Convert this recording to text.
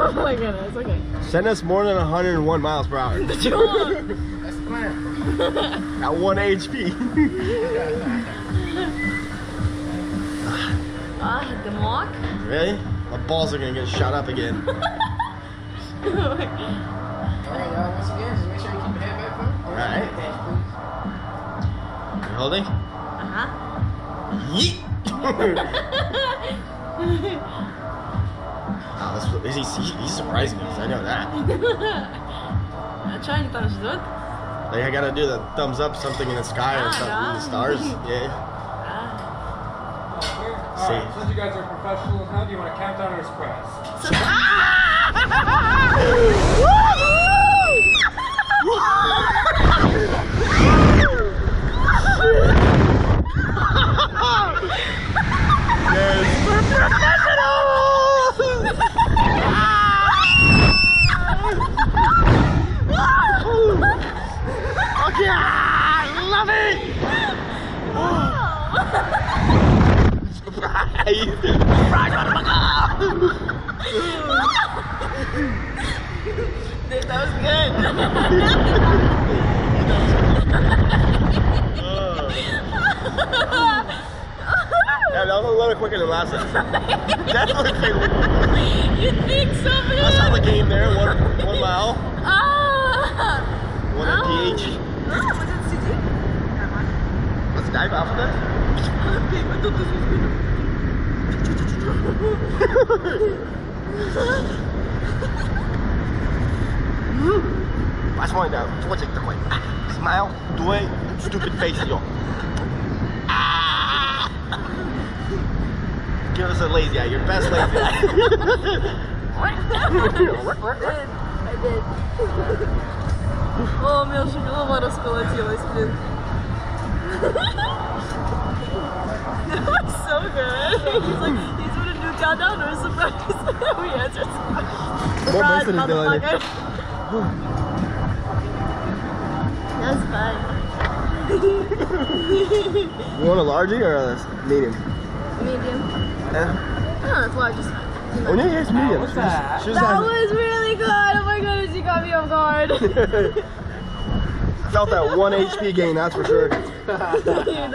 Oh my goodness, okay. Send us more than 101 miles per hour. That's the plan. At 1 HP. Ah, the mock? really? My balls are gonna get shot up again. All right, y'all. Once again, just make sure you keep your head back, bro. All right. You holding? uh-huh. Yeet! oh, this, is he, he, he's surprising us. I know that. Čo oni tam ždут? Like I gotta do the thumbs up, something in the sky or Ah, something in the stars. Yeah. See. Alright, since you guys are professionals now, do you want to count down or express? So, ah! Yes, we're professionals! okay, I love it! Surprise, motherfucker! Dude, that was good. Yeah, that was a little quicker than last time. Definitely you think so, man? I saw the game there, one, one mile, Ah! one Oh. PH. Ah, was it CG? Let's dive of that. Okay, but don't lose Посмотри, да, фотик такой. Smile, твой stupid face, yo. Ah! Give us a lazy eye, your best lazy eye. I did. I did. О, у меня уже голова расколотилась, блин. That was. He's like, he's doing a new countdown or a surprise. we answered surprise. Surprise, Mason is doing it. motherfucker. That's fun. You want a largie or a medium? Medium. Yeah. Oh, it's large is fine. Oh, yeah, yeah, it's medium. what's She was- that? she was That on- was really good. Oh my goodness, you got me off guard. Felt that one HP gain, that's for sure. that was really